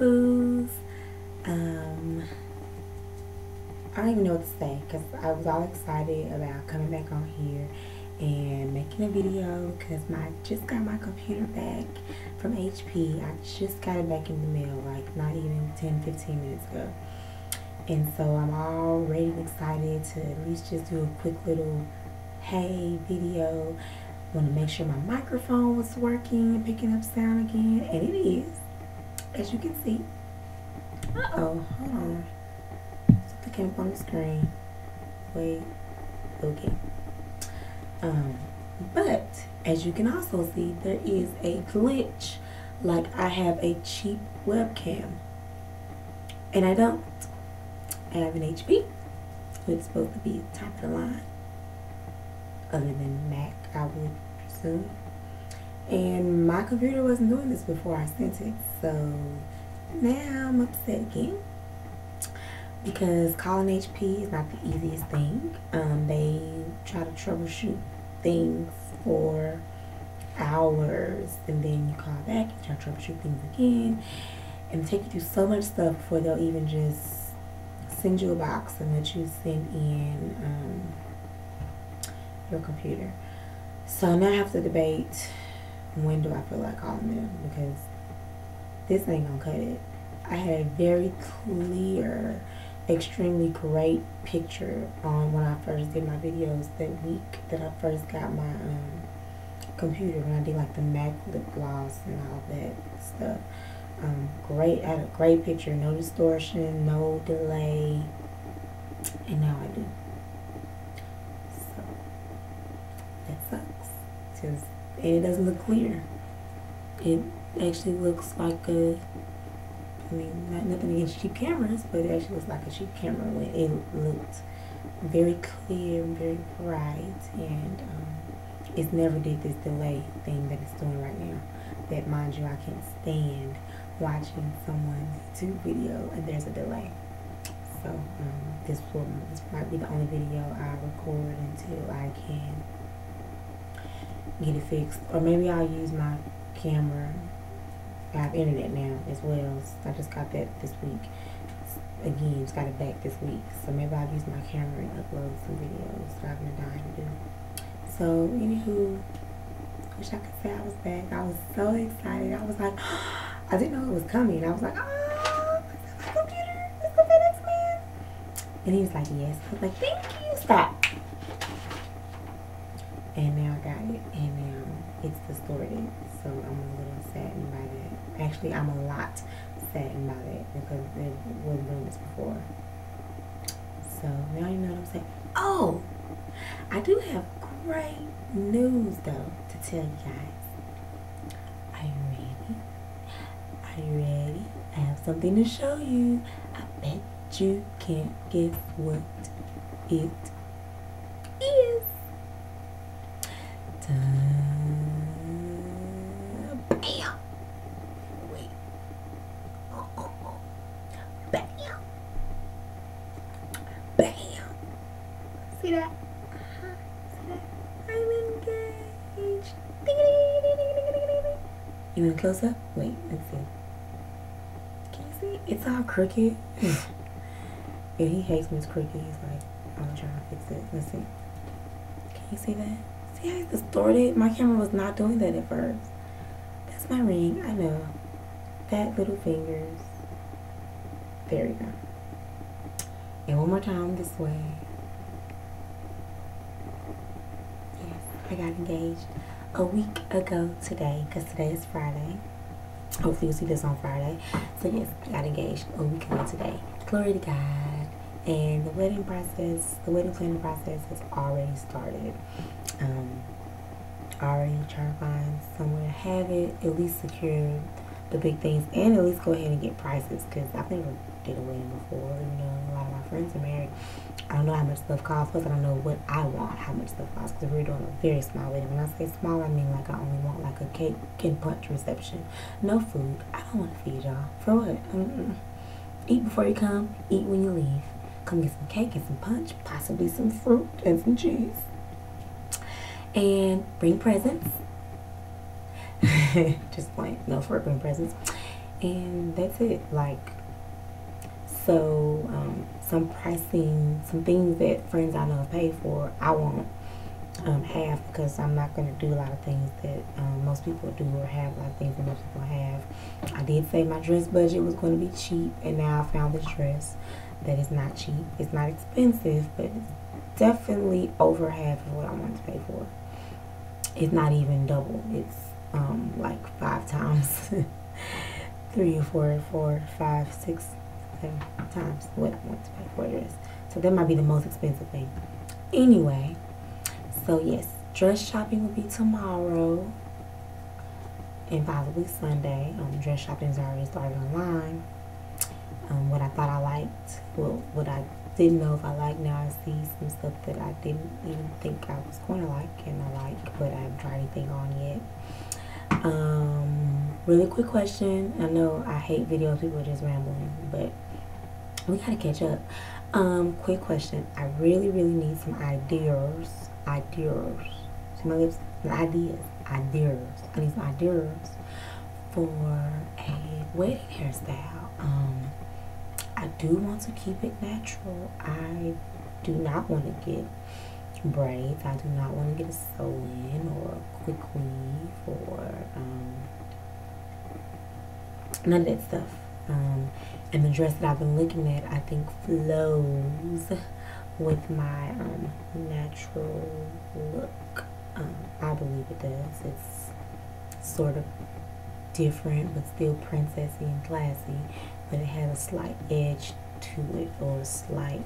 boos. Um, I don't even know what to say because I was all excited about coming back on here and making a video because my just got my computer back from HP. I just got it back in the mail like not even 10 15 minutes ago. And so I'm already excited to at least just do a quick little hey video. Want to make sure my microphone was working and picking up sound again, and it is, as you can see. Uh oh, hold on. Something came up on the screen. Wait, okay. Um, but as you can also see, there is a glitch. Like I have a cheap webcam, and I don't. I have an HP. It's supposed to be top of the line. Other than Mac, I would presume. And my computer wasn't doing this before I sent it. So now I'm upset again. Because calling HP is not the easiest thing. Um, they try to troubleshoot things for hours and then you call back and try to troubleshoot things again and take you through so much stuff before they'll even just send you a box and let you send in um, your computer. So now I have to debate when do I feel like calling them because this ain't gonna cut it. I had a very clear, extremely great picture on when I first did my videos that week that I first got my um, computer when I did like the MAC lip gloss and all that stuff. Um, great, I had a great picture, no distortion, no delay, and now I do. So that sucks, because it doesn't look clear. It actually looks like a, I mean, not nothing against cheap cameras, but it actually looks like a cheap camera when it looked very clear and very bright, and um, it's never did this delay thing that it's doing right now. That mind you, I can't stand watching someone's YouTube video and there's a delay. So um, this will this might be the only video I record until I can get it fixed, or maybe I'll use my camera. I have internet now as well. I just got that this week. Again, just got it back this week, so maybe I'll use my camera and upload some videos that I've been dying to do. So, anywho, wish I could say I was back. I was so excited. I was like. I didn't know it was coming. I was like, oh, computer. It's the FedEx man. And he was like, yes. I was like, thank you. Stop. And now I got it. And now it's distorted. So I'm a little saddened by that. Actually, I'm a lot saddened by that because it wasn't doing this before. So now you know what I'm saying. Oh, I do have great news though to tell you guys. Are you ready? I have something to show you. I bet you can't guess what it is. Bam! Wait. Oh, oh, oh. Bam! Bam! See that? Uh-huh. See that? I'm engaged. You want close up? Wait, let's see Can you see? it's all crooked. and he hates me it's crooked. He's like, I'm trying to fix it. Let's see. Can you see that? See how it's distorted? My camera was not doing that at first. That's my ring. I know. Fat little fingers. There we go. And one more time this way. Yes, I got engaged a week ago today because today is Friday. Hopefully you'll see this on Friday. So yes, I got engaged a week ago today. Glory to God. And the wedding process, the wedding planning process has already started. Um, already trying to find somewhere to have it, at least secure the big things, and at least go ahead and get prices because I've never did a wedding before. You know, a lot of my friends are married. I don't know how much stuff costs. I don't know what I want, how much stuff costs. Because we're doing a very small wedding. When I say small, I mean like I only want like a cake and punch reception. No food. I don't want to feed y'all. For what? Mm -mm. Eat before you come. Eat when you leave. Come get some cake and some punch. Possibly some fruit and some cheese. And bring presents. Just like no for bring presents. and that's it. Like, so um, some pricing, some things that friends I know pay for, I won't um, have because I'm not going to do a lot of things that um, most people do or have a lot of things that most people have. I did say my dress budget was going to be cheap, and now I found this dress that is not cheap. It's not expensive, but it's definitely over half of what I want to pay for. It's not even double. It's um, like five times, three or four, four, five, six, times what I want to pay for dress. So that might be the most expensive thing. Anyway, so yes, dress shopping will be tomorrow and possibly Sunday. Um, dress shopping is already started online. Um, what I thought I liked, well, what I didn't know if I liked, now I see some stuff that I didn't even think I was going to like and I like, but I haven't tried anything on yet. Um, really quick question. I know I hate videos, people are just rambling, but we gotta catch up. Um, quick question. I really, really need some ideas ideas. See my lips? Ideas. Ideas. I need some ideas for a wedding hairstyle. Um, I do want to keep it natural. I do not want to get braids. I do not want to get a sew-in or a quick weave or um, none of that stuff. Um, and the dress that I've been looking at, I think flows with my um, natural look. Um, I believe it does. It's sort of different, but still princessy and classy. But it had a slight edge to it, or a slight,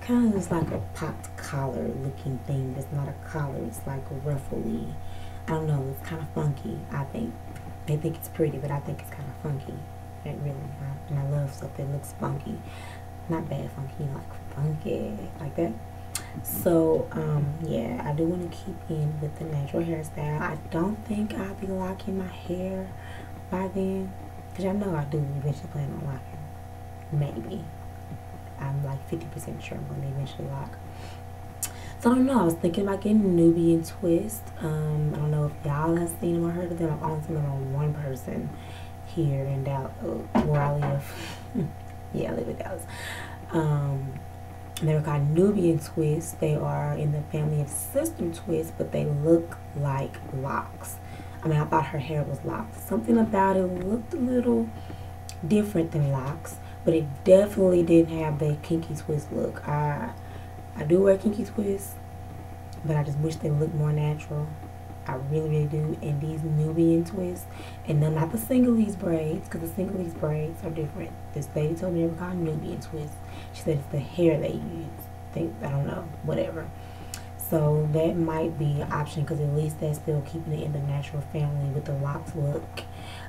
kind of like a popped collar looking thing. It's not a collar. It's like a ruffly. I don't know. It's kind of funky. I think they think it's pretty, but I think it's kind of funky. It really, and I love stuff that looks funky not bad funky, like funky, like that. So, um, yeah, I do want to keep in with the natural hairstyle. I don't think I'll be locking my hair by then. Because I know I do eventually plan on locking. Maybe. I'm like 50% sure I'm going to eventually lock. So I don't know. I was thinking about getting Nubian Twist. Um, I don't know if y'all have seen them or heard of them. I've only seen them on one person here in Dallas, where I live. yeah, I live in Dallas. Um, they're called Nubian Twist. They are in the family of system twists, but they look like locks. I mean, I thought her hair was locks. Something about it looked a little different than locks, but it definitely didn't have the kinky twist look. I I do wear kinky twists, but I just wish they looked more natural. I really, really do. And these Nubian twists, and they're not the Senegalese braids, because the Senegalese braids are different. This lady told me they were called Nubian twists. She said it's the hair they use. Think I don't know, whatever. So that might be an option because at least that's still keeping it in the natural family with the locks look.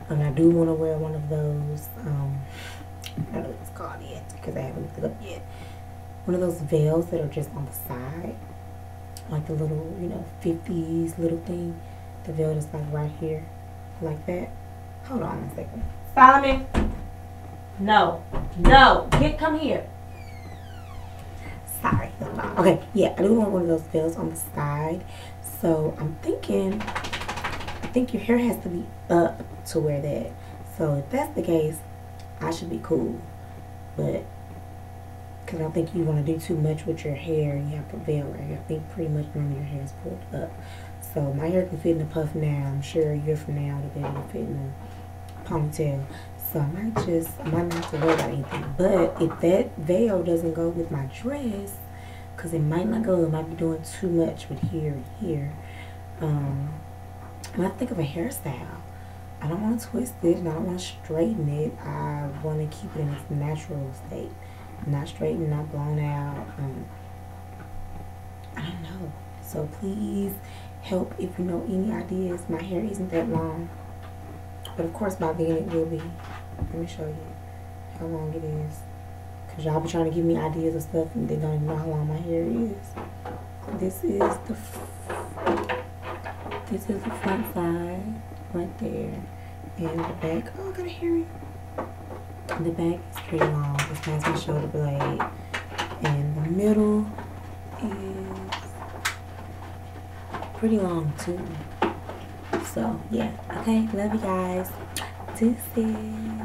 And I do want to wear one of those. Um, I don't know what it's called yet because I haven't looked it up yet. One of those veils that are just on the side like the little, you know, 50s little thing. The veil is like right here, like that. Hold on a second. Solomon. No. No. Get, come here. Sorry. Okay, yeah, I do want one of those veils on the side. So I'm thinking, I think your hair has to be up to wear that. So if that's the case, I should be cool. But because I think you want to do too much with your hair. You have to veil right here. I think pretty much normally your hair is pulled up. So my hair can fit in a puff now. I'm sure a year from now it'll be able to fit in a ponytail. So I might just, I might not have to worry about anything. But if that veil doesn't go with my dress, because it might not go, it might be doing too much with here and here. Um, when I think of a hairstyle, I don't want to twist it and I don't want to straighten it. I want to keep it in its natural state not straightened, not blown out. Um, I don't know. So please help if you know any ideas. My hair isn't that long. But of course by then it will be. Let me show you how long it is. Because y'all be trying to give me ideas of stuff and they don't even know how long my hair is. This is the this is the front side right there. And the back. Oh, I got a hearing. The back is pretty long. It's past my shoulder blade. And the middle is pretty long too. So, yeah. Okay, love you guys. Deuces.